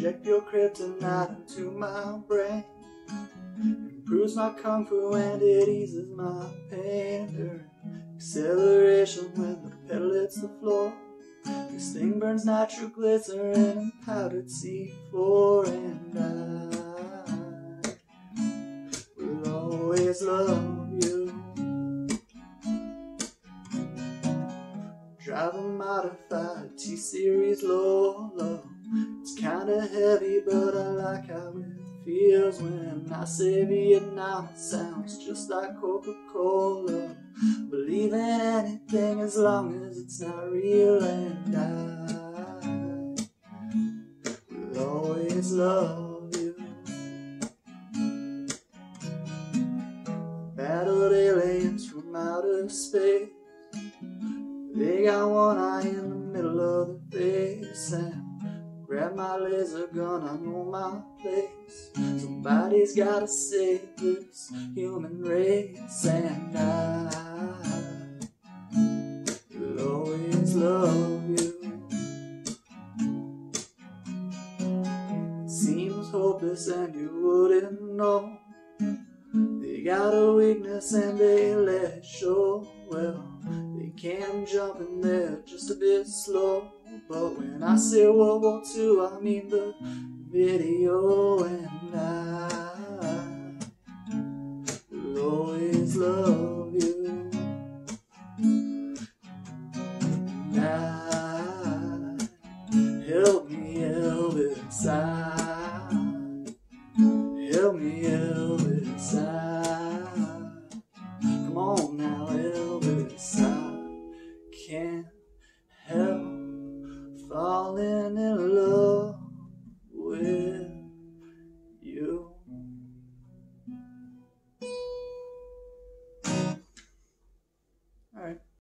Inject your kryptonite into my brain. Improves my kung fu and it eases my pain. Acceleration when the pedal hits the floor. This thing burns nitroglycerin and powdered C4 and I will always love you. Drive a modified T-Series low. It's kinda heavy, but I like how it feels when I say Vietnam. It sounds just like Coca-Cola. Believe in anything as long as it's not real, and I will always love you. Battled aliens from outer space. They got one eye in the middle of the face and grab my laser gun, I know my place. Somebody's gotta save this human race and I always love you. Seems hopeless and you wouldn't know. They got a weakness and they let it show. Well, they can jump and they're just a bit slow. But when I say World War II, I mean the video, and I will always love passar.